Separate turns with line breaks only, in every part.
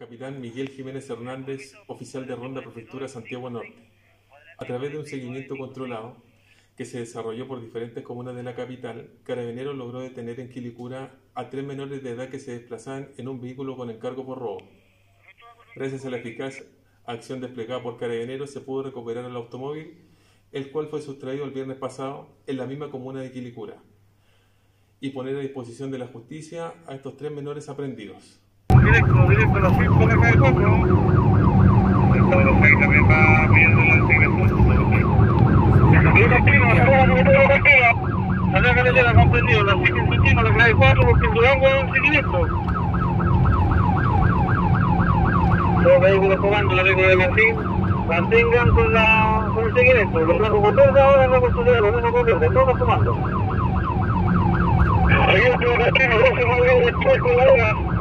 Capitán Miguel Jiménez Hernández, oficial de Ronda Prefectura Santiago Norte. A través de un seguimiento controlado que se desarrolló por diferentes comunas de la capital, Carabineros logró detener en Quilicura a tres menores de edad que se desplazaban en un vehículo con encargo por robo. Gracias a la eficaz acción desplegada por Carabineros se pudo recuperar el automóvil, el cual fue sustraído el viernes pasado en la misma comuna de Quilicura, y poner a disposición de la justicia a estos tres menores aprendidos.
Directo, directo a las 5 de la calle 4. Estado los 6 también seguimiento. Una prima, saludos a la 5 centímetros, la calle 4, porque un seguimiento. Los vehículos comando la regla de Martín, mantengan con, la, con el seguimiento. Los blancos con verde ahora en la construcción, los blancos con verde, todos comando. Castillo, gracias a Dios, después con la hora.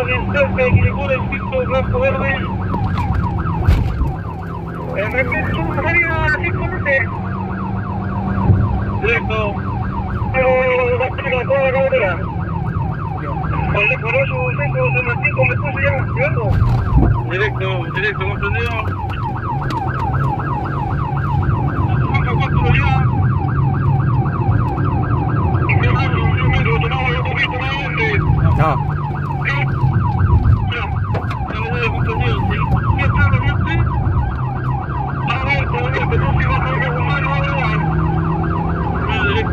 Alguien cerca de Quilicura, el blanco verde. Salida a las 5 meses. Directo. Pero la primera toda la carretera. Al desconocido centro de San Martín con el llegando. Directo, directo, comprendido. ¿Cuánto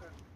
네.